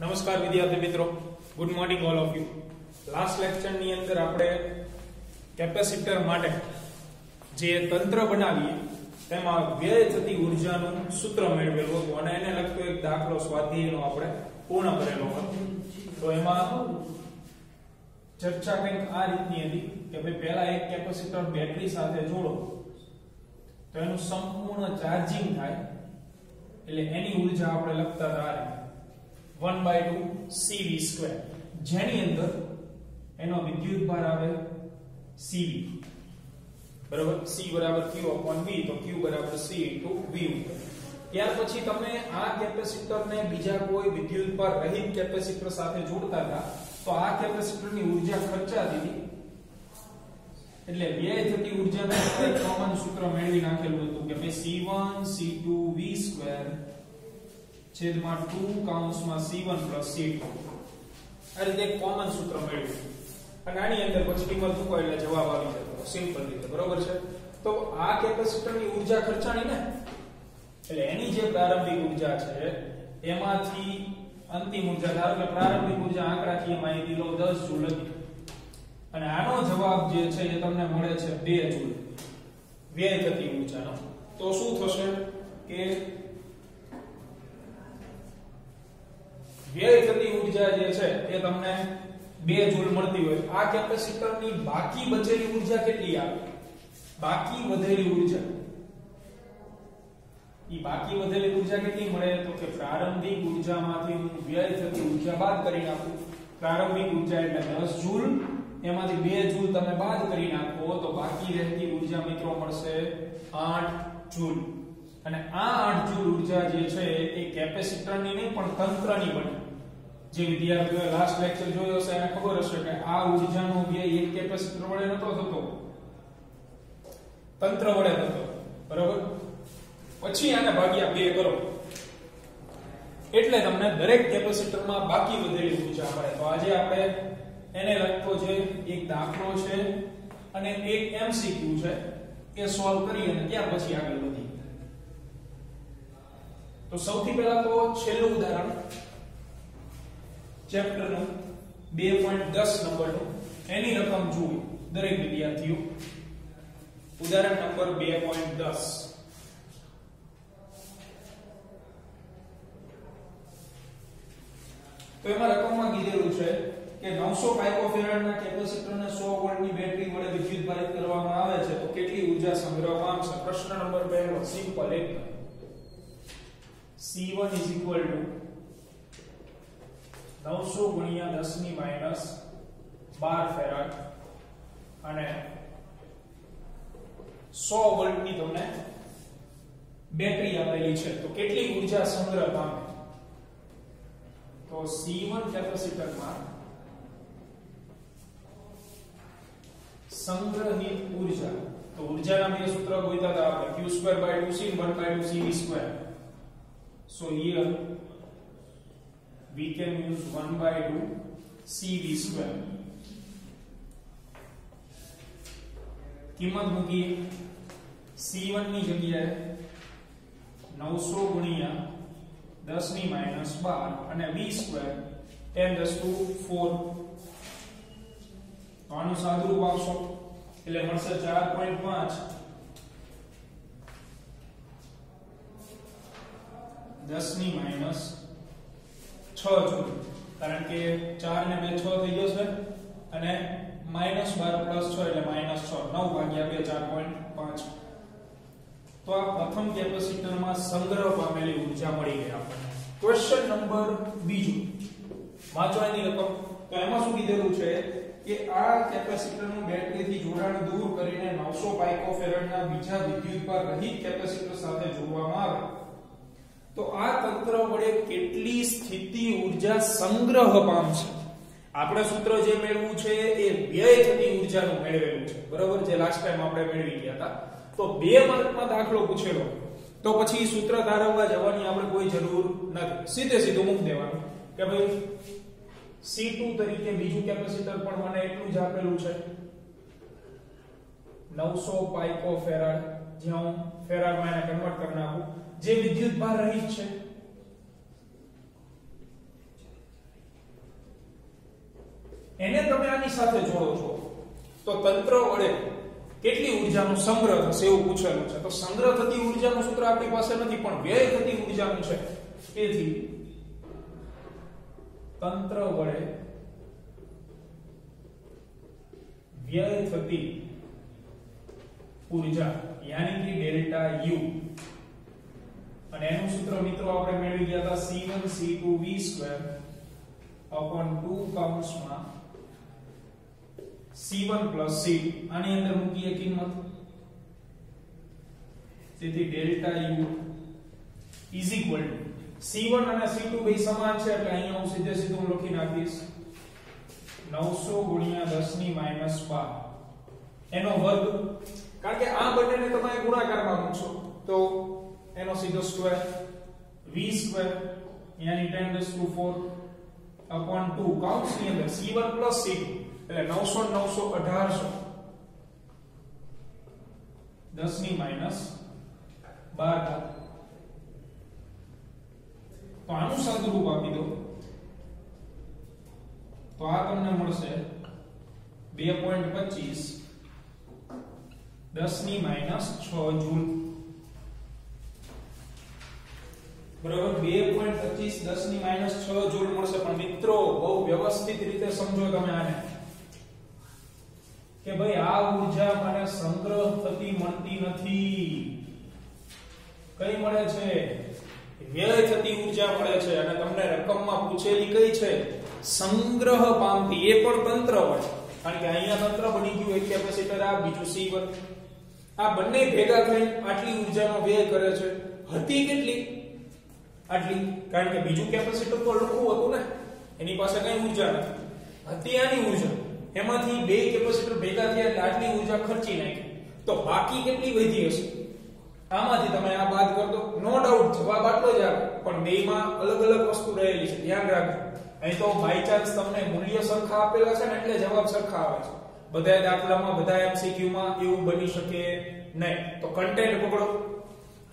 નમસ્કાર વિદ્યાર્થી મિત્રો. Good morning all of you last લેક્ચરની અંદર આપણે કેપેસિટર માટે જે તંત્ર બનાવીએ, તેમાં વ્યય થતી ઉર્જાનું સૂત્ર મેળવેલું હતું અને એને લગતો એક દાખલો સ્વાધ્યાયનો આપણે પૂર્ણ કરેલો હતો. તો એમાં ચર્ચા કંઈક આ રીતની હતી કે ભાઈ પહેલા એક કેપેસિટર બેટરી સાથે જોડો. તો એનું સંપૂર્ણ ચાર્જિંગ થાય, એટલે એની ઊર્જા આપણે લખતા હતા આ રીતે 1 by 2 CV square જેની અંદર એનો વિદ્યુત ભાર આવે CV બરાબર C બરાબર Q upon V તો Q બરાબર C into V ઉપર ત્યાર પછી તમે આ કેપેસિટરને બીજા કોઈ વિદ્યુત ભાર રહિત કેપેસિટર સાથે જોડતા હતા, તો આ કેપેસિટરની ઊર્જા ખર્ચાતી હતી એટલે વ્યય થતી ઉર્જાનું આપણે કોમન સૂત્ર મેળવી નાખેલું હતું કે ભાઈ C1 C2 V square છેદમાં 2 કૌંસમાં C1 C2 આ રીતે કોમન સૂત્ર મેળવ્યું અને આની અંદર પછી કિંમત મૂકો એટલે જવાબ આવી જતો. સિમ્પલ રીતે. બરોબર છે? તો આ કેપેસિટરની ઊર્જા ખર્ચાણી ને? એટલે એની જે પ્રારંભિક ઊર્જા છે, એમાંથી અંતિમ ઊર્જા, ધારો કે પ્રારંભિક ઊર્જા આંકડાકીય માહિતી લો 10 જૂલ અને આનો જવાબ જે છે એ તમને મળે છે 2 જૂલ. વ્યય થતી ઉર્જાનો. તો શું થશે? કે વ્યય થતી ઊર્જા જે છે એ તમને 2 જૂલ મળતી હોય. આ કેપેસિટરની બાકી બચેલી ઊર્જા કેટલી આવે? બાકી વધેલી ઊર્જા. ઈ બાકી વધેલી ઊર્જા કેટલી મળે? તો કે પ્રારંભિક ઉર્જામાંથી હું વ્યય થતી ઊર્જા બાદ કરી નાખું. પ્રારંભિક ઊર્જા એટલે 10 જૂલ. એમાંથી 2 જૂલ તમે બાદ કરી નાખો તો બાકી રહેતી ઊર્જા મિત્રો મળશે 8 જૂલ. અને આ 8 જૂલ ઊર્જા જે છે એ કેપેસિટરની નહીં પણ તંત્રની બને. જે વિદ્યાર્થીઓએ લાસ્ટ લેક્ચર જોયો હશે એને ખબર હશે કે આ ઉર્જાનો વ્યય એક કેપેસિટર વડે નતો થતો. તંત્ર વડે થતો બરાબર? પછી આને ભાગ્યા બે કરો. એટલે તમને દરેક કેપેસિટરમાં બાકી વધેલી ઊર્જા મળે. તો આજે આપણે એને લગતો છે, એક દાખલો છે અને એક એમસીક્યુ છે, એ સોલ્વ કરી અને ત્યાર પછી આગળ વધીએ. તો સૌથી પહેલા તો છેલ્લું ઉદાહરણ. ચેપ્ટરનું બે પોઈન્ટ દસ નંબરનું એની રકમ જોવી દરેક વિદ્યાર્થીઓ. ઉદાહરણ નંબર બે પોઈન્ટ દસ. તો એમાં રકમમાં કીધેલું છે કે નવસો 900 પાઇકોફેરાડના કેપેસિટરને 100 વોલ્ટની બેટરી વડે વિદ્યુત વિદ્યુતભારિત કરવામાં આવે છે. તો કેટલી ઊર્જા સંગ્રહવામાં આવશે પ્રશ્ન નંબર 1 સિમ્પલ એક. C1 0 નવસો ગુણ્યા દસ ની માઇનસ બાર ફેરાડ અને સો વોલ્ટની તમને બેટરી આપેલી છે તો કેટલી ઉર્જા સંગ્રહ પામે તો C1 કેપેસિટરમાં સંગ્રહિત ઊર્જા તો ઊર્જાના બે સૂત્ર ગોઈતા હતા આપણે Q2 2C 1 2CV2 so here we can use 1 by 2 cv2 કિંમત મૂકીએ c1 ની જગ્યાએ 900 ગુણ્યા 10 ની માઇનસ 12 અને v સ્ક્વેર 10 10 ટુ 4 આનું સાદુરૂપ આવશો એટલે મળશે 4.5 10 ની માઇનસ 6 જૂલ. કારણ કે 4 ને 2 6 થઈ ગયો છે. અને માઇનસ 12 પ્લસ 6 એટલે માઇનસ 6 9 ભાગ્યા 2 4.5 તો આ પ્રથમ કેપેસિટરમાં સંગ્રહ પામેલી ઊર્જા મળી ગઈ આપણને. ક્વેશ્ચન નંબર બીજું. વાંચો એની રકમ. તો એમાં શું કીધેલું છે કે આ કેપેસિટરનું બેટરીથી જોડાણ દૂર કરીને 900 પાઇકોફેરાડના બીજા વિદ્યુતભાર રહિત કેપેસિટર સાથે જોડવામાં આવે. તો આ તંત્ર વડે કેટલી સ્થિતિ ઊર્જા સંગ્રહ પામશે આપણે સૂત્ર જે મેળવવું છે એ વ્યય થતી ઉર્જાનું મેળવેલું છે. બરોબર? જે લાસ્ટ ટાઈમ આપણે મેળવી ગયા હતા. તો બે માર્કમાં દાખલો પૂછેલો. તો પછી સૂત્ર તારવવા જવાની આપણે કોઈ જરૂર નથી. સીધે સીધું મૂકી દેવાનું કે ભાઈ C2 તરીકે બીજું કેપેસિટર પણ મને એટલું જ આપેલું છે. 900 પાઇકોફેરાડ જ્યાં હું ફેરાડમાં એને કન્વર્ટ કરી નાખું. જે વિદ્યુત ભાર રહિત છે. એને તમે આની સાથે જોડો છો. તો તંત્ર વડે કેટલી ઉર્જાનો સંગ્રહ થશે એવું પૂછેલું છે. તો સંગ્રહ થતી ઉર્જાનું સૂત્ર આપણી પાસે નથી, પણ વ્યય થતી ઉર્જાનું છે. તેથી તંત્ર વડે વ્યય થતી ઊર્જા યાની કે ડેલ્ટા યુ. અને એનું સૂત્ર મિત્રો આપણે મેળવી ગયા હતા C1 C2 V2 upon 2 કૌંસમાં C1 C2 આની અંદર મૂકીએ કિંમત. તેથી delta U is equal to C1 અને C2 બે સમાન છે, એટલે અહીંયા હું સીધે સીધું લખી નાખીશ. 900 ગુણ્યા 10 ની માઇનસ 12 એનો વર્ગ કારણ કે આ બંનેને તમે ગુણાકારમાં મૂકશો. તો એનો સીધો સ્ક્વેર v સ્ક્વેર યાની 10 રેઝ ટુ 4 અપોન 2 કૌંસની અંદર c1 c2 એટલે 900 900 1800 10 ની માઇનસ 12 તો આનું સાદુરૂપ આપી દો. તો આ તમને મળશે 2.25 10 ની માઇનસ 6 જૂલ બરાબર 2.25 10 ની માઇનસ છ જૂલ મળશે. પણ મિત્રો, બહુ વ્યવસ્થિત રીતે સમજો તમે આને. કે ભાઈ, આ ઊર્જા મને સંગ્રહ થતી મળતી નથી. કઈ મળે છે? વ્યય થતી ઊર્જા મળે છે. અને તમને રકમમાં પૂછેલી કઈ છે? સંગ્રહ પામતી. એ પણ તંત્ર હોય. કારણ કે અહીંયા તંત્ર બની ગયું એક કેપેસિટર આ, બીજું C1 આ બંને ભેગા થઈ આટલી ઊર્જાનો વ્યય કરે છે. હતી કેટલી? આટલી. કારણ કે બીજું કેપેસિટર તો લખવું હતું ને. એની પાસે કઈ ઊર્જા નથી. હતી આની ઊર્જા એમાંથી બે કેપેસિટર ભેગા થયા એટલે આટલી ઊર્જા ખર્ચી નાખી. તો બાકી કેટલી વધી હશે? આમાંથી તમે આ બાદ કર દો નો ડાઉટ જવાબ આટલો જ આવે. પણ બેમાં અલગ અલગ વસ્તુ રહેલી છે. ધ્યાન રાખજો. અહીં તો બાય ચાન્સ તમને મૂલ્ય સરખા આપેલા છે ને એટલે જવાબ સરખા આવે છે. બધા દાખલામાં બધા એમસીક્યુ એવું બની શકે નહીં. તો કન્ટેન્ટ પકડો.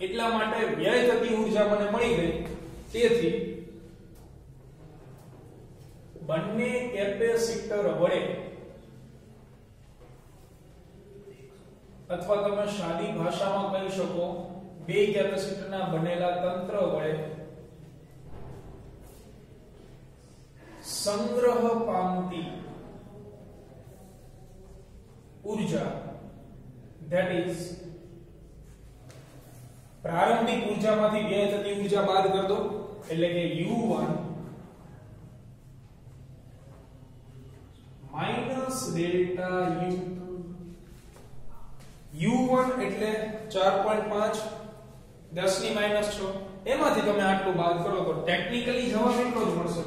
એટલા માટે વ્યય થતી ઊર્જા મને મળી ગઈ. તેથી, બંને કેપેસિટર વડે અથવા તમે સાદી ભાષામાં કહી શકો, બે કેપેસિટરના બનેલા તંત્ર વડે સંગ્રહ પામતી ઊર્જા ધેટ ઇઝ પ્રારંભિક ઉર્જામાંથી વ્યય થતી ઊર્જા બાદ કરી દો એટલે કે U1 minus delta U U1 એટલે 4.5 10 ની માઇનસ 6 એમાંથી તમે આટલું બાદ કરો તો ટેકનિકલી જવાબ એટલો જ મળશે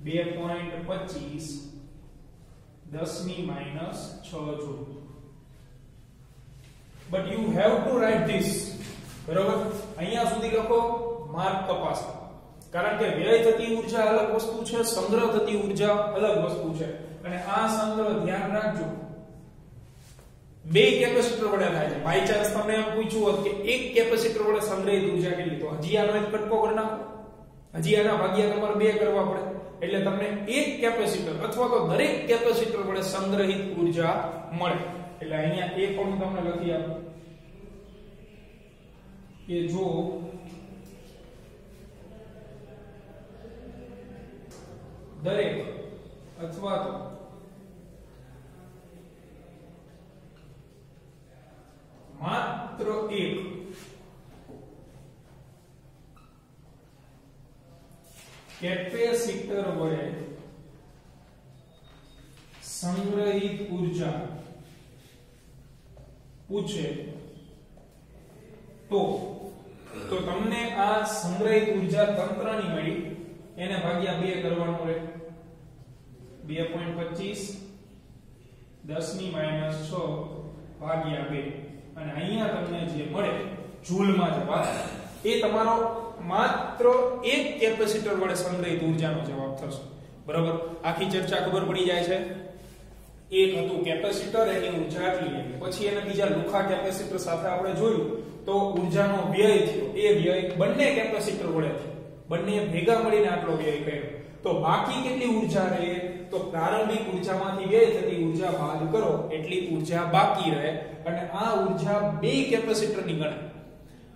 બે પોઈન્ટ પચીસ દસની માઇનસ છ joule. But you have to write this બરોબર? અહીંયા સુધી લખો માર્ક તપાસ. કારણ કે વ્યય થતી ઊર્જા અલગ વસ્તુ છે, સંગ્રહ થતી ઊર્જા અલગ વસ્તુ છે. અને આ સંગ્રહ ધ્યાન રાખજો. બે કેપેસિટર વડે થાય છે. બાય ચાન્સ તમને એમ પૂછ્યું હોત કે એક કેપેસિટર વડે સંગ્રહિત ઊર્જા કેટલી? તો હજી આનો એક કટકો કરી નાખો. હજી આના ભાગ્યા તમારે બે કરવા પડે. એટલે તમને એક કેપેસિટર અથવા તો દરેક કેપેસિટર વડે સંગ્રહિત ઊર્જા મળે. એટલે અહીંયા એ પણ હું તમને લખી આપું. કે જો દરેક અથવા તો માત્ર એક કેપેસિટર વડે સંગ્રહિત ઊર્જા પૂછે તો તો તમને આ સંગ્રહિત ઊર્જા તંત્રની મળી. એને ભાગ્યા બે કરવાનું રહે 2.25 10 ની માઇનસ 6 ભાગ્યા 2 અને અહીંયા તમને જે મળે, જૂલમાં જવાબ, એ તમારો માત્ર એક કેપેસિટર વડે સંગ્રહિત ઉર્જાનો જવાબ થશે. બરાબર? આખી ચર્ચા ખબર પડી જાય છે? એક હતું કેપેસિટર, એની ઊર્જા આટલી પછી એને બીજા લુખા કેપેસિટર સાથે આપણે જોયું તો ઉર્જાનો વ્યય થયો. એ વ્યય બંને કેપેસિટર વડે થયો. બંને ભેગા મળીને આટલો વ્યય કર્યો. તો બાકી કેટલી ઊર્જા રહે? તો પ્રારંભિક ઉર્જામાંથી વ્યય થતી ઊર્જા બાદ કરો. એટલી ઊર્જા બાકી રહે. અને આ ઊર્જા બે કેપેસિટરની ગણાય.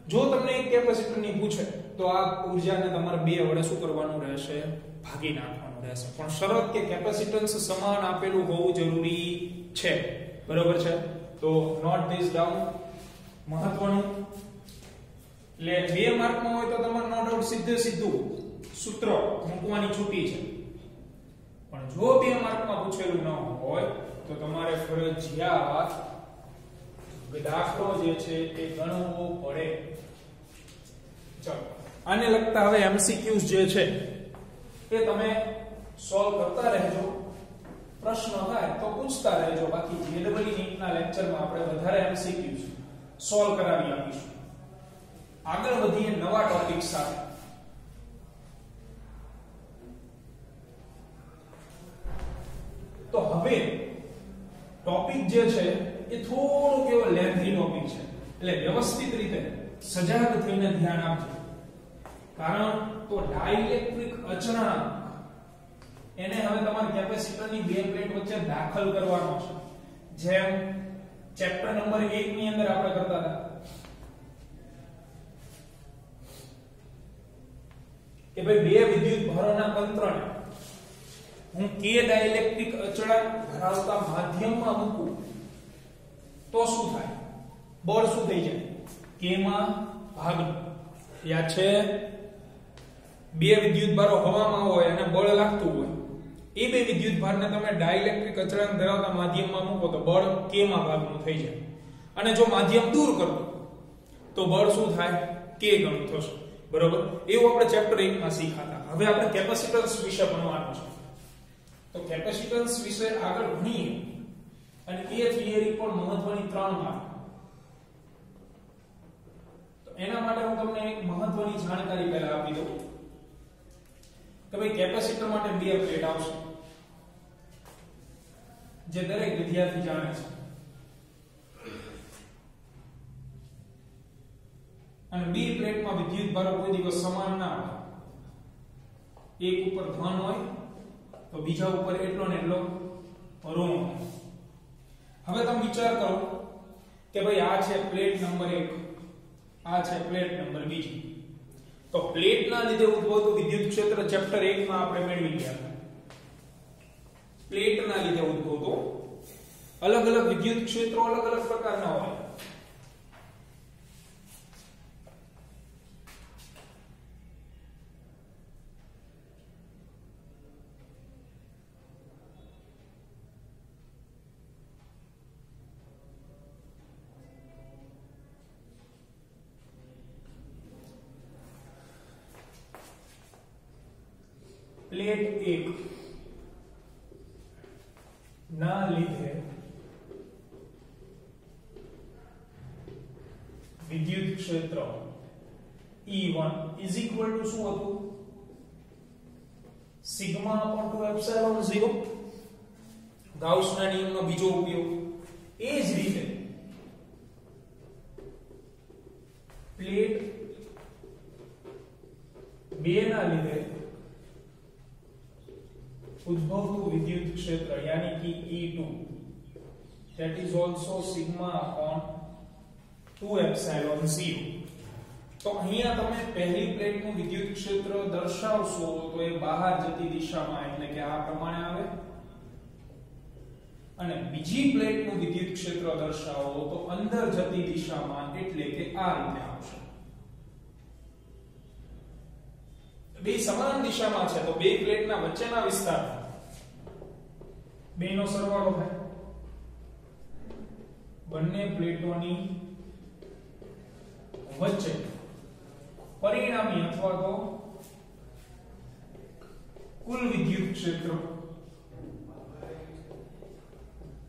જો તમને એક કેપેસિટરની પૂછે તો આ ઉર્જાને તમારે બે વડે શું કરવાનું રહેશે? ભાગી નાખવાનું રહેશે. પણ શરત કે કેપેસિટન્સ સમાન આપેલું હોવું જરૂરી છે. બરોબર છે? તો નોટ ધીસ ડાઉન મહત્વનું. એટલે બે માર્કમાં હોય તો તમારે નો ડાઉટ સીધે સીધું સૂત્ર મૂકવાની છૂટી છે. પણ જો બે માર્કમાં પૂછેલું ન હોય, તો તમારે ફરજિયાત દાખલો જે છે એ ગણવો પડે. ચલો. આને લગતા હવે એમસીક્યુઝ જે છે, એ તમે સોલ્વ કરતા રહેજો. પ્રશ્ન થાય તો પૂછતા રહેજો. બાકી જેડબલી નીટના લેક્ચરમાં આપણે વધારે એમસીક્યુઝ સોલ્વ કરાવી આપીશું. આગળ વધીએ નવા ટોપિક સાથે. તો હવે ટોપિક જે છે, એ થોડુંક એવો લેન્ધી ટોપિક છે. એટલે વ્યવસ્થિત રીતે સજાગ થઈને ધ્યાન આપજો. કારણ તો ડાઇલેક્ટ્રિક અચળાંક એને હવે તમારા કેપેસિટરની બે પ્લેટ વચ્ચે દાખલ કરવાનો છે. જેમ ચેપ્ટર નંબર 1 ની અંદર આપણે કરતા હતા. કે ભાઈ બે વિદ્યુત ભારોના તંત્રને હું કે ડાઇલેક્ટ્રિક અચળાંક ધરાવતા માધ્યમમાં મૂકું, તો શું થાય? બળ શું થઈ જાય? કે માં ભાગ યા છે? બે વિદ્યુત ભારો હવામાં હોય અને બળ લાગતું હોય, એ બે વિદ્યુત ભારને તમે ડાઇલેક્ટ્રિક અચળાંક ધરાવતા માધ્યમમાં મૂકો તો બળ કે માં ભાગનું થઈ જાય. અને જો માધ્યમ દૂર કરો તો બળ શું થાય? કે ગણું થશે. બરોબર? એવું આપણે ચેપ્ટર 1 માં શીખાતા. હવે આપણે કેપેસિટન્સ વિશે ભણવાનું છે તો કેપેસિટન્સ વિશે આગળ ભણીએ. અને એ થિયરી પણ મહત્વની ત્રણમાં તો એના માટે હું તમને એક મહત્વની જાણકારી પહેલા આપી દઉં. કે ભાઈ કેપેસિટર માટે બે પ્લેટ આવશે. જે દરેક વિદ્યાર્થી જાણે છે. અને બે પ્લેટમાં વિદ્યુત ભાર કોઈ દિવસ સમાન ના હોય. એક ઉપર ધન હોય, તો બીજા ઉપર એટલો ને એટલો ઋણ હોય. હવે તમે વિચાર કરો કે ભાઈ આ છે પ્લેટ નંબર 1 આ છે પ્લેટ નંબર બીજી. તો પ્લેટના લીધે ઉદ્ભવતું વિદ્યુત ક્ષેત્ર ચેપ્ટર 1 માં આપણે મેળવી ગયા પ્લેટના લીધે ઉદ્ભવતું અલગ અલગ વિદ્યુત ક્ષેત્રો અલગ અલગ પ્રકારના હોય. પ્લેટ એક ના લીધે વિદ્યુત ક્ષેત્ર E1 is equal to શું હતું? સિગ્મા upon 2 એપ્સિલોન 0 ગાઉસના નિયમનો બીજો ઉપયોગ. એ જ રીતે પ્લેટ 2 ના લીધે ઉદ્ભવતું વિદ્યુત ક્ષેત્ર યાની કે E2 that is also sigma upon 2 epsilon 0 તો અહીંયા તમે પહેલી પ્લેટનું વિદ્યુત ક્ષેત્ર દર્શાવશો તો એ બહાર જતી દિશામાં એટલે કે આ પ્રમાણે આવે અને બીજી પ્લેટનું વિદ્યુત ક્ષેત્ર દર્શાવો તો અંદર જતી દિશામાં એટલે કે આ રીતે આવશે બે સમાન દિશામાં છે. તો બે પ્લેટના વચ્ચેના વિસ્તાર. બેનો સરવાળો થાય. બંને પ્લેટોની વચ્ચે પરિણામી અથવા તો કુલ વિદ્યુત ક્ષેત્ર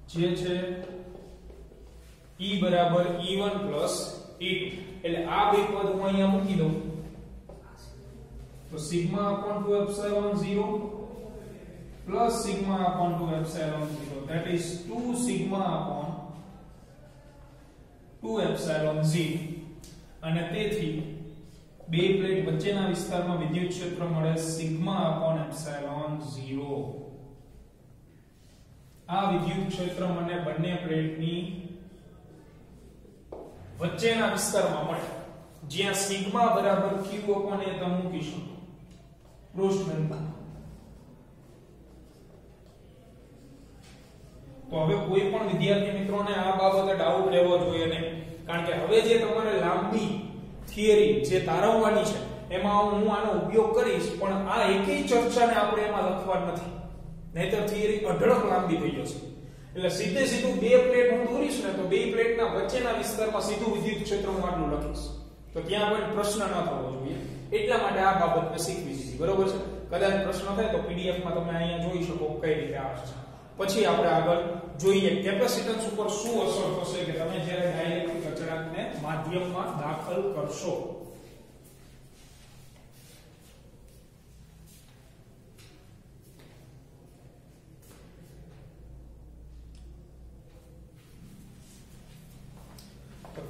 જે છે E બરાબર E1 E2 એટલે આ બે પદ હું અહીંયા મૂકી દઉં. તો sigma upon 2 epsilon 0 plus sigma upon 2 epsilon 0 that is 2 sigma upon 2 epsilon 0 અને તેથી બે પ્લેટ વચ્ચેના વિસ્તારમાં વિદ્યુત ક્ષેત્ર મળે સિગ્મા અપોન એપ્સિલોન 0 આ વિદ્યુત ક્ષેત્ર મને બંને પ્લેટની વચ્ચેના વિસ્તારમાં મળે. જ્યાં સિગ્મા બરાબર q અપોન એ મૂકી મૂકીશું પૃષ્ઠ તો હવે કોઈ પણ વિદ્યાર્થી મિત્રોને આ બાબતે ડાઉટ લેવો જોઈએ નહીં. કારણ કે હવે જે તમારે લાંબી થિયરી જે તારવવાની છે, એમાં હું આનો ઉપયોગ કરીશ, પણ આ એકેય ચર્ચાને આપણે એમાં લખવા નથી. નહીતર થિયરી અઢળક લાંબી થઈ જશે. એટલે સીધે સીધું બે પ્લેટ હું દોરીશ ને તો બે પ્લેટના વચ્ચેના વિસ્તારમાં સીધું વિદ્યુત ક્ષેત્ર હું આટલું લખીશ. તો ત્યાં કોઈ પ્રશ્ન ન થવો જોઈએ. એટલા માટે આ બાબત મેં શીખવી દીધી બરોબર છે? કદાચ પ્રશ્ન થાય તો પીડીએફમાં તમે અહીંયા જોઈ શકો કઈ રીતે આવશે પછી આપણે આગળ જોઈએ કેપેસિટન્સ ઉપર શું અસર થશે કે તમે જ્યારે ડાઇલેક્ટ્રિક અચળાંકને માધ્યમમાં દાખલ કરશો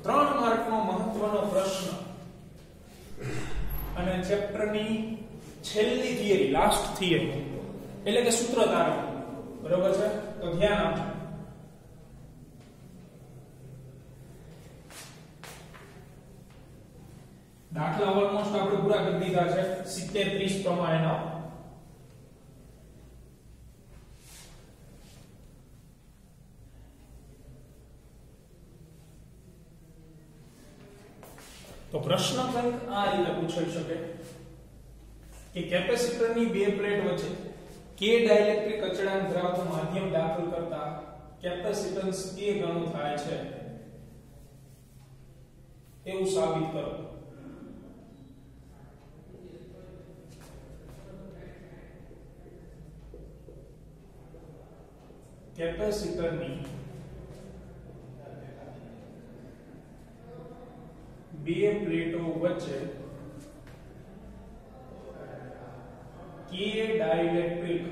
ત્રણ માર્કનો મહત્વનો પ્રશ્ન અને ચેપ્ટરની છેલ્લી થિયરી લાસ્ટ થિયરી એટલે કે સૂત્ર તારણ બરોબર છે? તો ધ્યાન આપજો. દાખલા ઓલમોસ્ટ આપણે પૂરા કરી દીધા છે. 70 30 પ્રમાણેના. તો પ્રશ્ન કંઈક આ રીતે પૂછાઈ શકે. કે કેપેસિટરની બે પ્લેટ વચ્ચે કે ડાઇલેક્ટ્રિક અચળાંક ધરાવતું માધ્યમ દાખલ કરતા કેપેસિટન્સ કે ગણું થાય છે. એવું સાબિત કરો. કેપેસિટરની બે પ્લેટો વચ્ચે કે ડાઇલેક્ટ્રિક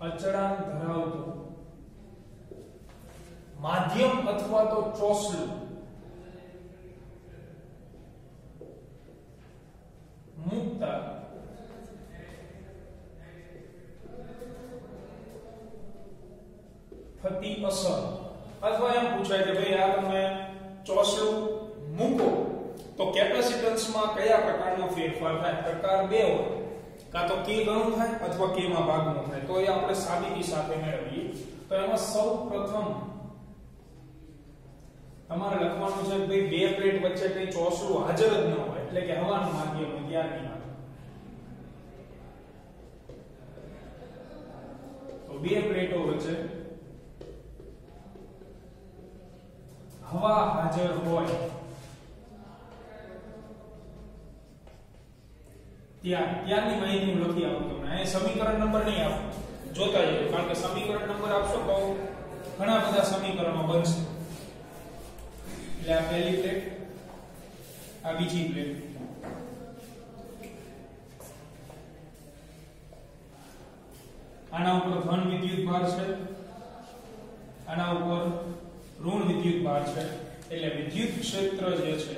અચળાંક ધરાવતું માધ્યમ અથવા તો ચોસલું મુક્તા થતી અસર અથવા એમ પૂછાય કે ભાઈ આ તમે ચોસલું મૂકો તો કેપેસિટન્સમાં કયા પ્રકારનો ફેરફાર થાય પ્રકાર બે હોય કાં તો કે ગણું થાય અથવા કે માં ભાગનું થાય તો એ આપણે સાબિતી સાથે મેળવીએ તો એમાં સૌ પ્રથમ તમારે લખવાનું છે ભાઈ બે છે કે ચોસડું હાજર જ ન હોય, એટલે કે હવાનું માધ્યમ ત્યારની વાત તો બે પ્લેટો વચ્ચે હવા હાજર હોય, ત્યાં ત્યાંની માહિતી હું લખી આપું તમને. અહીં સમીકરણ નંબર નહીં આપું, જોતા જજો કારણ કે સમીકરણ નંબર આપશો તો ઘણા બધા સમીકરણો બનશે. એટલે આ પહેલી પ્લેટ આ બીજી પ્લેટ આના ઉપર ધન વિદ્યુત ભાર છે. આના ઉપર ઋણ વિદ્યુત ભાર છે. એટલે વિદ્યુત ક્ષેત્ર જે છે,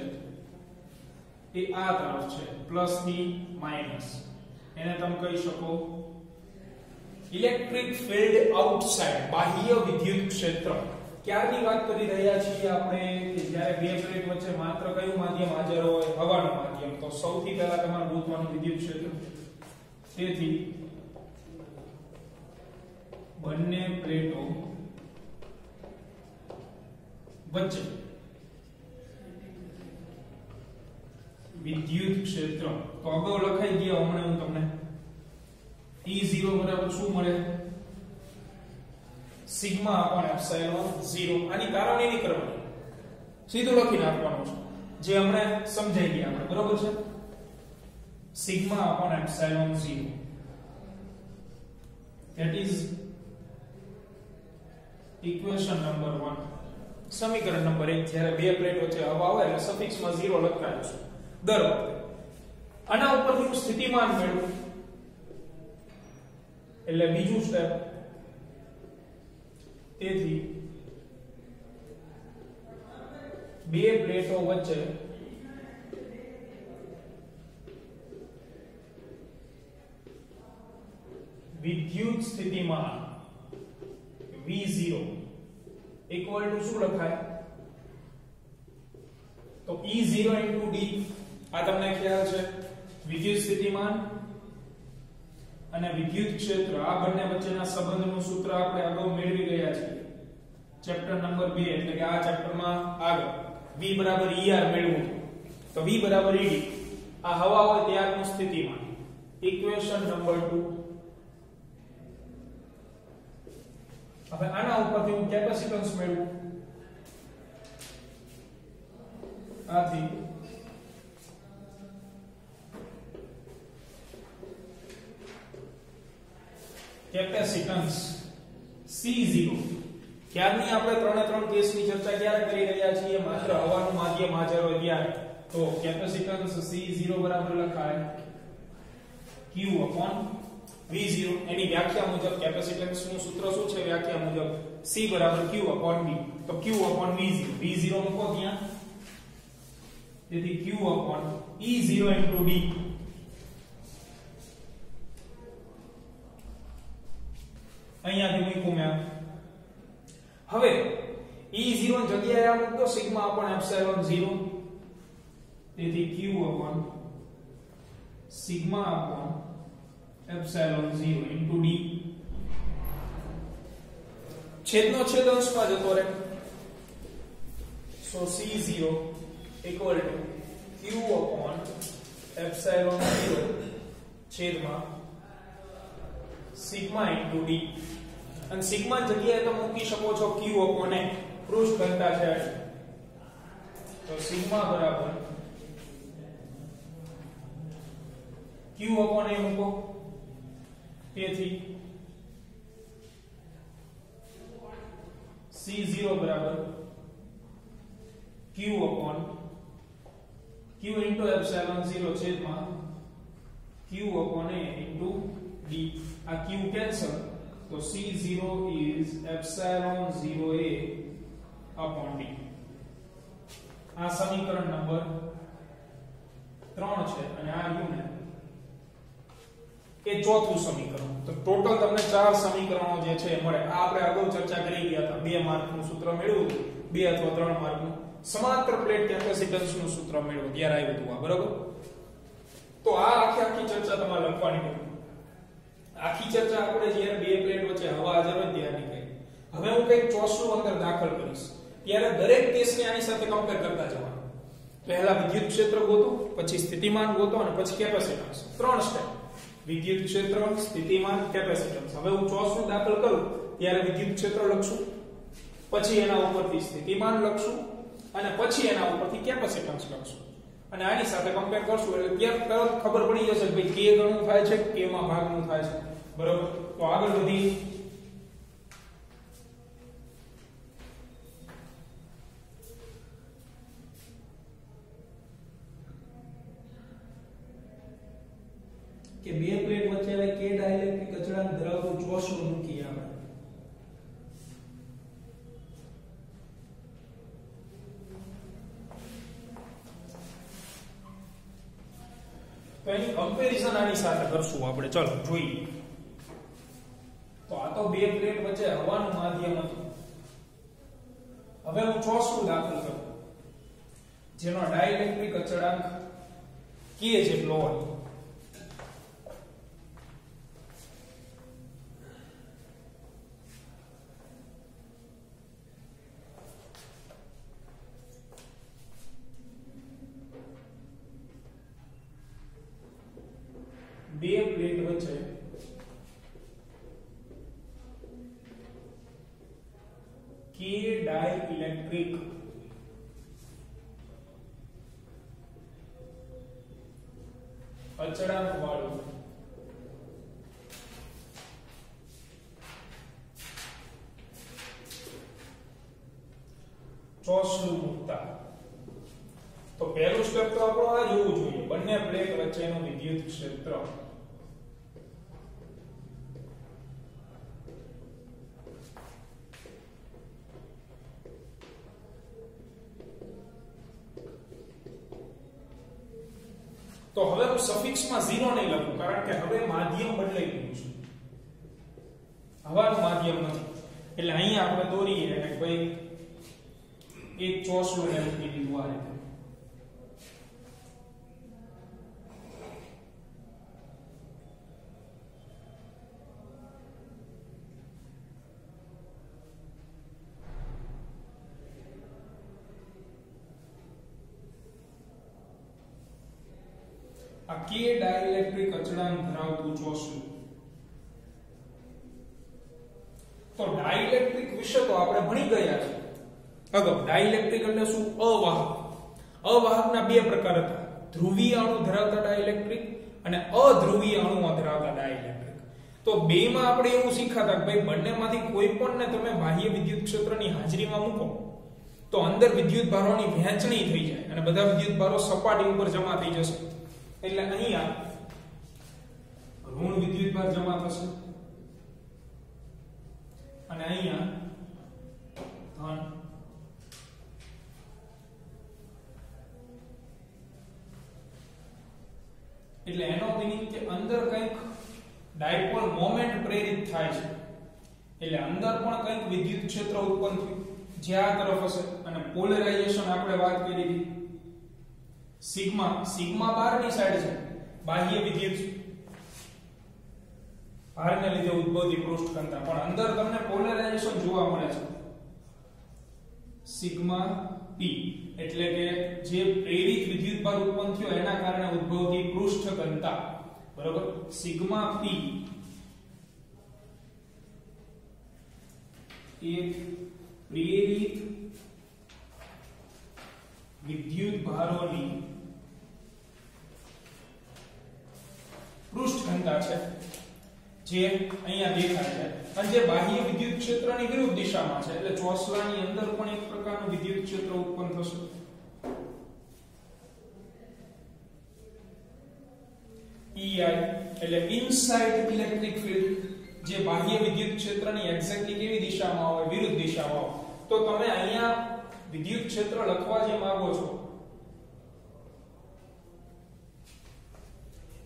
એ આ તરફ છે પ્લસથી માઇનસ એને તમે કહી શકો ઇલેક્ટ્રિક ફિલ્ડ આઉટસાઇડ બાહ્ય વિદ્યુત ક્ષેત્ર. ક્યારની વાત કરી રહ્યા છીએ આપણે કે જ્યારે બે પ્લેટ વચ્ચે માત્ર કયું માધ્યમ હાજર હોય? હવાનું માધ્યમ. તો સૌથી પહેલા તમારે ગોતવાનું વિદ્યુત ક્ષેત્ર. તેથી બંને પ્લેટો વચ્ચે વિદ્યુત ક્ષેત્ર. તો અગાઉ લખાઈ ગયા હમણાં હું તમને. E0 બરાબર શું મળે? સિગ્મા અપોન એપ્સિલોન 0 આની તારવણી નહીં કરવાની. સીધું લખી નાખવાનું છે. જે હમણાં સમજાઈ ગયા આપણે. બરોબર છે? Sigma upon epsilon 0 that is equation number 1 સમીકરણ નંબર 1 જ્યારે બે પ્લેટ વચ્ચે હવા આવે એટલે સફિક્સમાં 0 લખતા છે. દર આના ઉપરથી હું સ્થિતિમાન મેળવું. એટલે બીજું સ્ટેપ તેથી બે પ્લેટો વચ્ચે વિદ્યુત સ્થિતિમાન V0 ઇક્વલ ટુ શું લખાય? તો E0 d. આ તમને ખ્યાલ છે. વિદ્યુત સ્થિતિમાન અને વિદ્યુત ક્ષેત્ર, આ બંને વચ્ચેના સંબંધનું સૂત્ર આપણે અગાઉ મેળવી ગયા છીએ. ચેપ્ટર નંબર 2 એટલે કે આ ચેપ્ટરમાં આગળ V બરાબર ER મેળવવું તો V બરાબર ED આ હવા હોય ત્યારનું સ્થિતિમાન ઇક્વેશન નંબર 2 હવે આના ઉપરથી હું કેપેસિટન્સ મેળવું. આથી કેપેસિટન્સ C0 ક્યારની આપણે ત્રણે ત્રણ કેસની ચર્ચા ક્યારે કરી રહ્યા છીએ? માત્ર હવાનું માધ્યમ હાજર હોય ત્યારે તો કેપેસિટન્સ C0 બરાબર લખાય. Q V0. એની વ્યાખ્યા મુજબ કેપેસિટન્સનું સૂત્ર શું છે? વ્યાખ્યા મુજબ C બરાબર Q V. તો Q V0. V0 મૂકો ત્યાં. તેથી Q E0 D. અહીંયાથી મૂકું મેં. હવે E0 જગ્યાએ આ મૂકતો સિગ્મા અપોન એપ્સિલોન 0 તેથી Q upon sigma upon epsilon 0 into d. છેદનો છેદ અંશમાં જતો રહે. So C0 equal to Q upon epsilon 0 છેદમાં સિગ્મા ઇન્ટુ d. અને સિગ્મા જગ્યાએ તમે મૂકી શકો છો q અપોન a પૃષ્ઠ ઘનતા છે તો સિગ્મા બરાબર. Q અપોન a મૂકો. તેથી c0 બરાબર. Q upon q into epsilon 0 છેદમાં q upon a into d. આ q કેન્સલ તો c0 is epsilon 0a upon d. આ સમીકરણ નંબર 3 છે અને આ યુને એ ચોથું સમીકરણ. તો ટોટલ તમને ચાર સમીકરણો જે છે મળે. આ આપણે અગાઉ ચર્ચા કરી ગયા હતા. બે માર્કનું સૂત્ર મેળવ્યું બે અથવા ત્રણ માર્કનું. સમાંતર પ્લેટ કેપેસિટન્સનું સૂત્ર મેળવ્યું ત્યારે આવ્યું હતું આ? બરાબર? તો આ આખી આખી ચર્ચા તમારે લખવાની આખી ચર્ચા આપણે જ્યારે બે પ્લેટ વચ્ચે હવા હાજર હોય ત્યારની કરી હવે હું કંઈક ચોસનું અંદર દાખલ કરીશ. ત્યારે દરેક કેસને આની સાથે કમ્પેર કરતા જવાનું. પહેલા વિદ્યુત ક્ષેત્ર ગોતો, પછી સ્થિતિમાન ગોતો અને પછી કેપેસિટન્સ ત્રણ સ્ટેપ વિદ્યુત ક્ષેત્ર સ્થિતિમાન કેપેસિટન્સ હવે હું ચોસનું દાખલ કરું, ત્યારે વિદ્યુત ક્ષેત્ર લખશું. પછી એના ઉપરથી સ્થિતિમાન લખશું અને પછી એના ઉપરથી કેપેસિટન્સ લખશું. અને આની સાથે કમ્પેર કરશું એટલે ત્યાં તરત ખબર પડી જશે કે ભાઈ કે ગણું થાય છે, કે માં ભાગનું થાય છે. બરોબર તો આગળ વધી કે બે પ્લેટ વચ્ચે હવે કે ડાઇલેક્ટ્રિક અચળાંક ધરાવતું ચોસલું મૂકીએ આપણે તો એની કમ્પેરિઝન આની સાથે કરશું આપણે. ચલો જોઈએ. તો આ તો બે પ્લેટ વચ્ચે હવાનું માધ્યમ હતું. હવે હું ચોસલું દાખલ કરું. જેનો ડાઇલેક્ટ્રિક અચળાંક k જેટલો હોય. બે પ્લેટ વચ્ચે ડાઇલેક્ટ્રિક અચળાંક વાળું ચોસલું મુકતા તો પહેલું સ્ટેપ તો આપણો આ જ હોવું જોઈએ બંને પ્લેટ વચ્ચેનું વિદ્યુત ક્ષેત્ર તો હવે હું સફિક્સમાં 0 નહીં લખું કારણ કે હવે માધ્યમ બદલાઈ ગયું છે હવાનું માધ્યમ નથી એટલે અહીંયા આપણે દોરીએ અને કોઈ એક ચોસલું ને મૂકી દીધું આ રીતે આ કે ડાઇલેક્ટ્રિક અચળાંક ધરાવતું ચોસલું તો ડાઇલેક્ટ્રિક વિશે તો આપણે ભણી ગયા છે અગર ડાઇલેક્ટ્રિક એટલે શું? અવાહક. અવાહકના બે પ્રકાર હતા. ધ્રુવીય અણુ ધરાવતા ડાઇલેક્ટ્રિક અને અધ્રુવીય અણુ ધરાવતા ડાઇલેક્ટ્રિક. તો બે માં આપણે એવું શીખાતા કે ભાઈ બંનેમાંથી કોઈ પણને તમે બાહ્ય વિદ્યુત ક્ષેત્રની હાજરીમાં મૂકો. તો અંદર વિદ્યુત ભારોની વહેંચણી થઈ જાય અને બધા વિદ્યુત ભારો સપાટી ઉપર જમા થઈ જશે. એટલે અહીંયા ઋણ વિદ્યુત ભાર જમા થશે. અને અહીંયા ધન. એટલે એનો મિનિંગ કે અંદર કંઈક ડાયપોલ મોમેન્ટ પ્રેરિત થાય છે. એટલે અંદર પણ કંઈક વિદ્યુત ક્ષેત્ર ઉત્પન્ન થયું. જે આ તરફ હશે. અને પોલરાઇઝેશન આપણે વાત કરી હતી. સિગ્મા સિગ્મા બહારની સાઈડ છે. બાહ્ય વિદ્યુત ભારને લીધે ઉદ્ભવતી પૃષ્ઠકંતા પણ અંદર તમને પોલરાઇઝેશન જોવા મળે છે. સિગ્મા પી એટલે કે જે પ્રેરિત વિદ્યુત ભાર ઉત્પન્ન થયો, એના કારણે ઉદ્ભવતી પૃષ્ઠકંતા બરોબર? સિગ્મા પી એક પ્રેરિત વિદ્યુત ભારોની પૃષ્ઠઘનતા છે, જે અહીંયા દેખાય છે. અને જે બાહ્ય વિદ્યુત ક્ષેત્રની વિરુદ્ધ દિશામાં છે, એટલે ચોસલાની અંદર પણ એક પ્રકારનું વિદ્યુત ક્ષેત્ર ઉત્પન્ન થશે. EI એટલે ઇનસાઇડ ઇલેક્ટ્રિક ફિલ્ડ જે બાહ્ય વિદ્યુત ક્ષેત્રની એક્ઝેક્ટલી કેવી દિશામાં હોય, વિરુદ્ધ દિશામાં હોય. તો તમે અહીંયા વિદ્યુત ક્ષેત્ર લખવા જે માંગો છો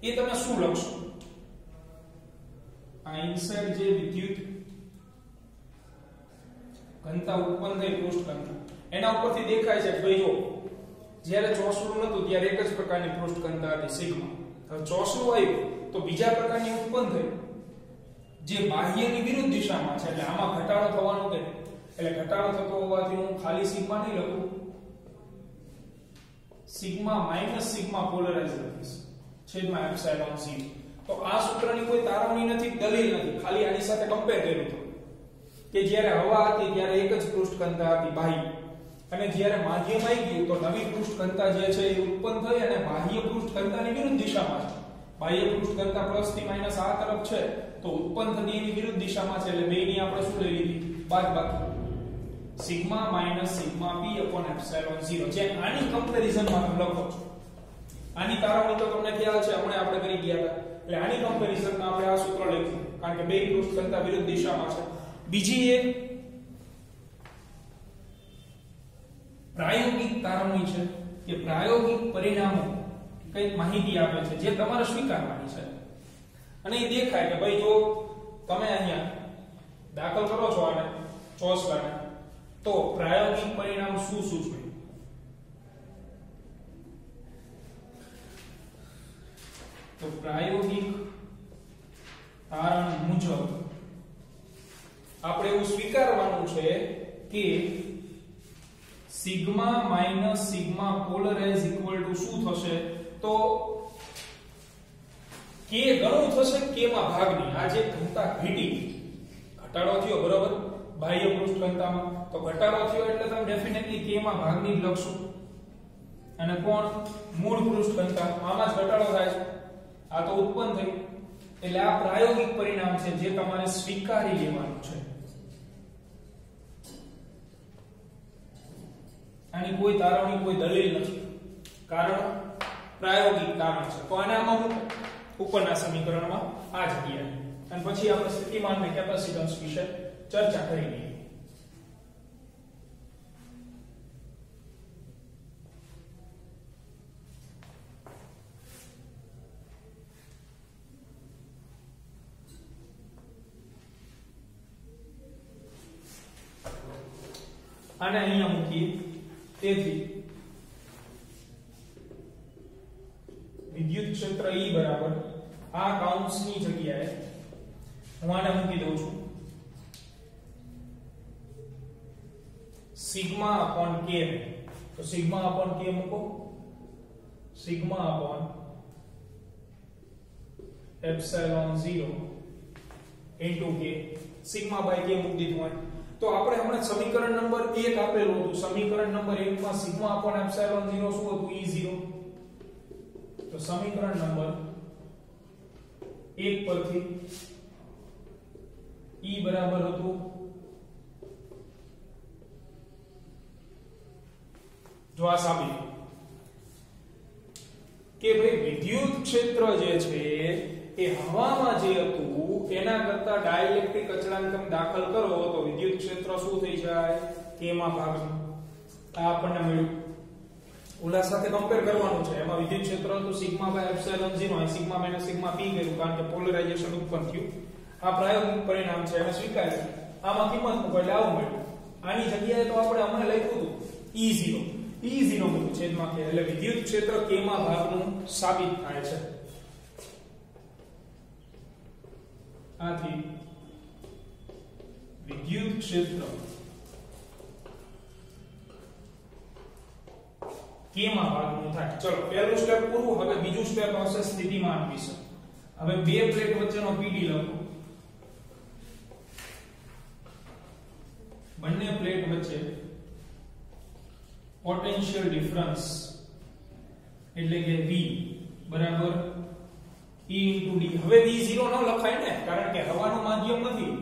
એ તમે શું લખશો? આ ઇનસાઇડ જે વિદ્યુત ઘનતા ઉત્પન્ન થઈ પૃષ્ઠ ઘનતા. એના ઉપરથી દેખાય છે ભાઈ જો જ્યારે ચોસલું નતું, ત્યારે એક જ પ્રકારની પૃષ્ઠ ઘનતા હતી, સિગ્મા. હવે ચોસલું આવ્યું, તો બીજા પ્રકારની ઉત્પન્ન થઈ. જે બાહ્યની વિરુદ્ધ દિશામાં છે, એટલે આમાં ઘટાડો થવાનો કે એટલે ઘટાડો થતો હોવાથી હું ખાલી સિગ્મા નહીં લખું. સિગ્મા માઇનસ સિગ્મા પોલરાઇઝ લખીશ. છેદમાં એપ્સિલોન c. તો આ સૂત્રની કોઈ તારવણી નથી, દલીલ નથી. ખાલી આની સાથે કમ્પેર કર્યું હતું. કે જ્યારે હવા હતી, ત્યારે એક જ પૃષ્ઠકંતા હતી, બાહ્ય. અને જ્યારે માધ્યમ આવી ગયું, તો નવી પૃષ્ઠકંતા જે છે, એ ઉત્પન્ન થઈ અને બાહ્ય પૃષ્ઠકંતાની વિરુદ્ધ દિશામાં છે. બાહ્ય પૃષ્ઠકંતા પ્લસથી માઇનસ આ તરફ છે, તો ઉત્પન્ન થતી એની વિરુદ્ધ દિશામાં છે, એટલે બેની આપણે શું લઈ લીધી? બાદબાકી sigma minus sigma upon epsilon 0 જે આની કમ્પેરિઝનમાં તમે લખો છો. આની તારવણી તો તમને ખ્યાલ છે, હમણાં આપણે કરી ગયા હતા. એટલે આની કમ્પેરિઝનમાં આપણે આ સૂત્ર લખ્યું, કારણ કે બે પૃષ્ઠકંતા વિરુદ્ધ દિશામાં છે. બીજી એક પ્રાયોગિક તારવણી છે કે પ્રાયોગિક પરિણામો કંઈક માહિતી આપે છે, જે તમારે સ્વીકારવાની છે. અને એ દેખાય કે ભાઈ જો તમે અહીંયા દાખલ કરો છો આને ચોસલાને તો પ્રાયોગિક પરિણામ શું સૂચવે? તો પ્રાયોગિક તારણ મુજબ આપણે એવું સ્વીકારવાનું છે કે sigma minus sigma polarize equal to શું થશે? તો કે ગણું થશે, કે માં ભાગની. આ જે ઘનતા ઘટી ઘટાડો થયો, બરોબર? બાહ્ય પૃષ્ઠ ઘનતામાં. તો ઘટાડો થયો એટલે તમે ડેફિનેટલી કે માં નહીં લખશો. અને કોણ? મૂળ પૃષ્ઠ ઘનતા. આમાં જ ઘટાડો થાય છે. આ તો ઉત્પન્ન થયું. એટલે આ પ્રાયોગિક પરિણામ છે જે તમારે સ્વીકારી લેવાનું છે. આની કોઈ તારવણી, કોઈ દલીલ નથી. કારણ પ્રાયોગિક કારણ છે. તો આને આમાં હું ઉપરના સમીકરણમાં આ જગ્યાએ અને પછી આપણે સ્થિતિમાન ને કેપેસિટન્સ વિશે ચર્ચા કરી લઈએ આને અહીંયા મૂકીએ તેથી વિદ્યુત ક્ષેત્ર E બરાબર આ કાઉન્સની જગ્યાએ હું આને મૂકી દઉં છું સિગ્મા અપોન કે તો સિગ્મા અપોન કે મૂકો sigma upon epsilon 0 into K sigma by K મૂકી દીધું હોય તો આપણે હમણાં સમીકરણ નંબર 1 આપેલું હતું. સમીકરણ નંબર 1 માં સિગ્મા અપોન એપ્સિલોન 0 શું હતું? E0 તો સમીકરણ નંબર 1 પરથી E બરાબર હતું જો આ સાબિત કે ભાઈ વિદ્યુત ક્ષેત્ર જે છે એ હવામાં જે હતું, એના કરતા ડાઇલેક્ટ્રિક અચળાંકમ દાખલ કરો તો વિદ્યુત ક્ષેત્ર શું થઈ જાય? k માં ભાગનું આ આપણને મળ્યું. ઓલા સાથે કમ્પેર કરવાનું છે. એમાં વિદ્યુત ક્ષેત્ર હતું સિગ્મા બાય એપ્સિલોન 0 અને સિગ્મા માઇનસ સિગ્મા p કર્યું કારણ કે પોલરાઇઝેશન ઉત્પન્ન થયું. આ પ્રાયોગિક પરિણામ છે. એને સ્વીકાર્યું. આમાં કિંમત મૂકો એટલે આવું મળ્યું. આની જગ્યાએ તો આપણે હમણાં લખ્યું હતું E0 E0 મૂક્યું છેદમાં કે એટલે વિદ્યુત ક્ષેત્ર k માં ભાગનું સાબિત થાય છે. આથી વિદ્યુત ક્ષેત્ર કે માં ભાગનું થાય. ચલો, પહેલું સ્ટેપ પૂરું, હવે બીજું સ્ટેપ આવશે સ્થિતિમાન વિશે. હવે બે પ્લેટ વચ્ચેનો પીડી લખો. બંને પ્લેટ વચ્ચે પોટેન્શિયલ ડિફરન્સ એટલે કે V બરાબર E d હવે V0 ન લખાય ને, કારણ કે હવાનું માધ્યમ નથી.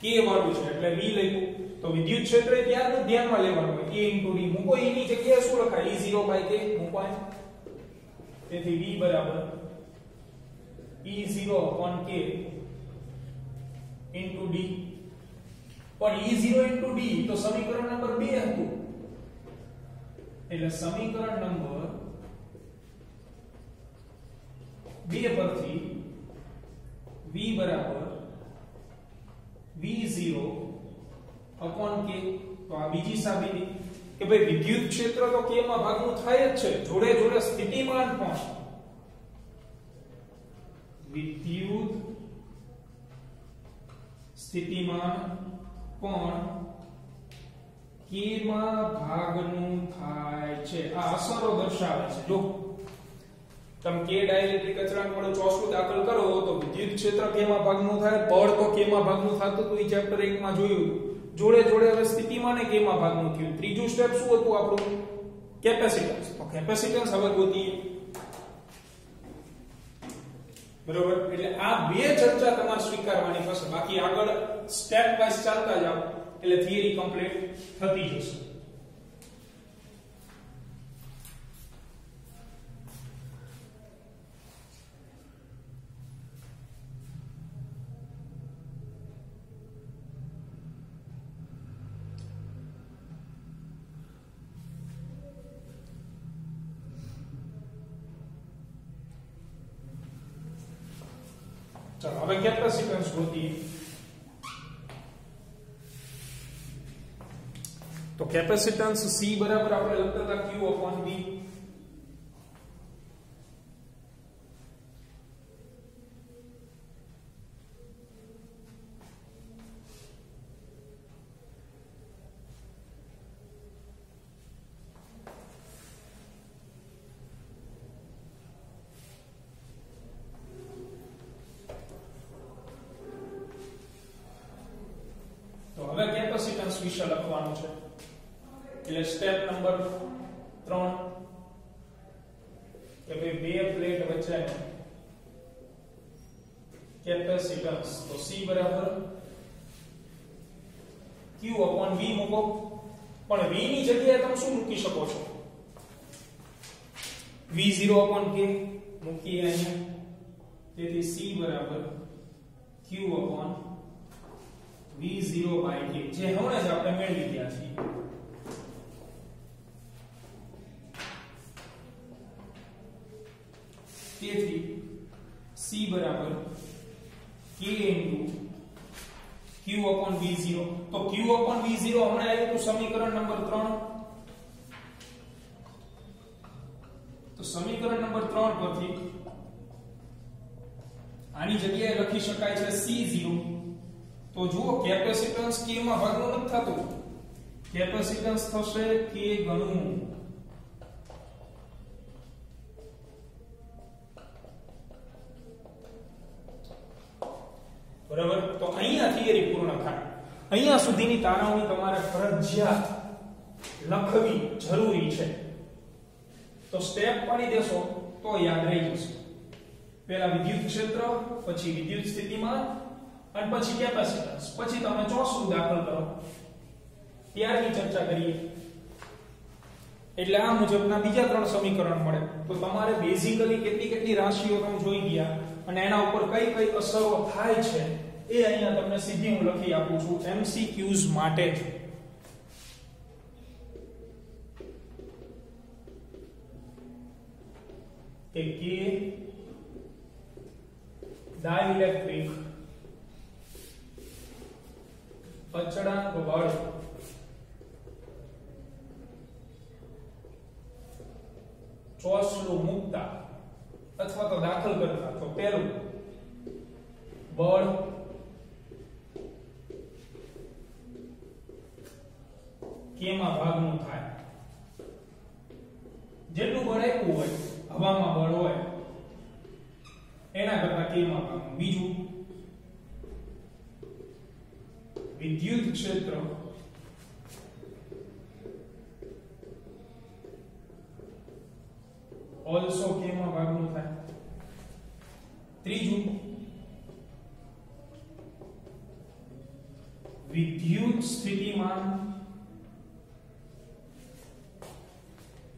k વાળું છે, એટલે V લખ્યું. તો વિદ્યુત ક્ષેત્ર ત્યારનું ધ્યાનમાં લેવાનું હોય. E d મૂકો E ની જગ્યાએ શું લખાય? E0 k મૂકવાય? તેથી V બરાબર. E0 k d પણ E0 d તો સમીકરણ નંબર 2 હતું. એટલે સમીકરણ નંબર 2 પરથી V બરાબર V0 k. તો આ બીજી સાબિતી કે ભાઈ વિદ્યુત ક્ષેત્ર તો k માં ભાગનું થાય જ છે. જોડે જોડે સ્થિતિમાન પણ. વિદ્યુત સ્થિતિમાન પણ k માં ભાગનું થાય છે. આ અસરો દર્શાવે છે. જો તમે કે ડાઇલેક્ટ્રિક અચળાંક વાળો ચોસુ દાખલ કરો તો વિદ્યુત ક્ષેત્ર કેમાં ભાગનું થાય, બળ તો કેમાં ભાગનું થતું હતું એ ચેપ્ટર 1 માં જોયું. જોડે જોડે હવે સ્થિતિમાન ને કેમાં ભાગનું થયું. ત્રીજું સ્ટેપ શું હતું આપણું? કેપેસિટન્સ તો કેપેસિટન્સ હવે ગોતીએ. બરોબર? એટલે આ બે ચર્ચા તમારે સ્વીકારવાની થશે. બાકી આગળ સ્ટેપ વાઇઝ ચાલતા જાઓ. એટલે થિયરી કમ્પ્લીટ થતી જશે. ચાલો હવે કેપેસિટન્સ ગોતીએ તો કેપેસિટન્સ C બરાબર આપણે લખતા હતા Q V તો હવે કેપેસિટન્સ વિશે લખવાનું છે એટલે સ્ટેપ નંબર 3 કે ભાઈ બે પ્લેટ વચ્ચે કેપેસિટન્સ તો C બરાબર Q V મૂકો પણ V ની જગ્યાએ તમે શું મૂકી શકો છો V0 k મૂકીએ અહીંયા તેથી C બરાબર Q V0 k જે હમણાં જ આપણે મેળવી ગયા છીએ તેથી C બરાબર K q v0 તો q v0 હમણાં આવ્યું હતું સમીકરણ નંબર 3 તો સમીકરણ નંબર 3 પરથી આની જગ્યાએ લખી શકાય છે C0 તો જુઓ કેપેસિટન્સ k માં ભાગનું નથી થતું. કેપેસિટન્સ થશે k ગણું બરાબર? તો અહીંયા થિયરી પૂર્ણ થાય. અહીંયા સુધીની તારવણી તમારે ફરજિયાત લખવી જરૂરી છે. તો સ્ટેપ પાડી દેશો તો યાદ રહી જશે. પહેલા વિદ્યુત ક્ષેત્ર પછી વિદ્યુત સ્થિતિમાન, અને પછી કેપેસિટન્સ પછી તમે ચોસું દાખલ કરો. ત્યારની ચર્ચા કરીએ. એટલે આ મુજબના બીજા ત્રણ સમીકરણ મળે. તો તમારે બેઝિકલી કેટલી કેટલી રાશિઓ તમે જોઈ ગયા અને એના ઉપર કઈ કઈ અસરો થાય છે એ અહીંયા તમને સીધી હું લખી આપું છું એમસીક્યુઝ માટે કે કે ડાઇલેક્ટ્રિક અચળાંક બળ. ચોસલું મુકતા, અથવા તો દાખલ કરતા, તો પહેલું, બળ કેમાં ભાગનું થાય. જેટલું બળ આપ્યું હોય, હવામાં બળ હોય, એના કરતા કેમાં ભાગનું બીજું, વિદ્યુત ક્ષેત્ર. ઓલસો કેમાં ભાગનું થાય? ત્રીજું, વિદ્યુત સ્થિતિમાન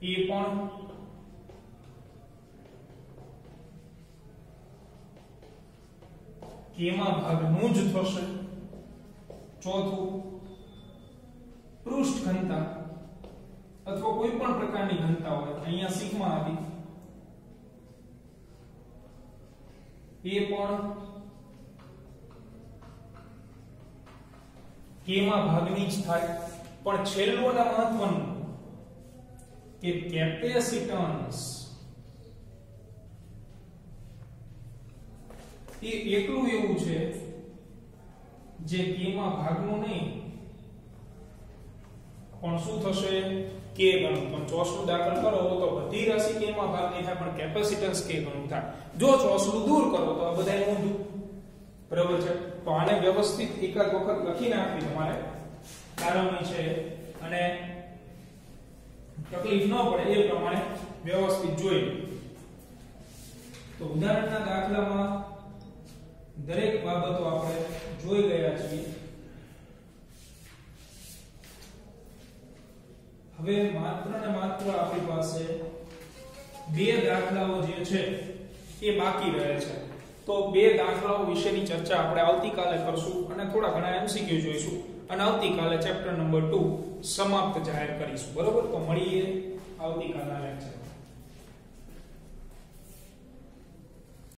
એ પણ કેમાં ભાગનું જ થશે ચોથું પૃષ્ઠ ઘનતા અથવા કોઈ પણ પ્રકારની ઘનતા હોય અહીંયા સિગ્મા હતી એ પણ કેમાં ભાગની જ થાય, પણ છેલ્લું અને મહત્વનું કે કેપેસિટન્સ એ એકલું એવું છે જે કેમાં ભાગનું નહીં. પણ શું થશે? કે ગણું. પણ ચોસનું દાખલ કરો, તો બધી રાશિ કેમાં નહીં થાય, પણ કેપેસિટન્સ કે ગણું થાય. જો ચોસલું દૂર કરો, તો આ બધા ઊંધું બરાબર છે? તો આને વ્યવસ્થિત એકાદ વખત લખી નાખવી તમારે. તારવણી છે, અને તકલીફ ન પડે, એ પ્રમાણે વ્યવસ્થિત જોઈ તો ઉદાહરણના દાખલામાં દરેક બાબતો આપણે જોઈ ગયા છીએ. હવે માત્ર ને માત્ર આપણી પાસે બે દાખલાઓ જે છે, એ બાકી રહે છે. તો બે દાખલાઓ વિશેની ચર્ચા આપણે આવતીકાલે કરશું અને થોડા ઘણા એમસીક્યુ જોઈશું. અને આવતીકાલે ચેપ્ટર નંબર ટુ સમાપ્ત જાહેર કરીશું. બરોબર? તો મળીએ આવતીકાલના લેક્ચરમાં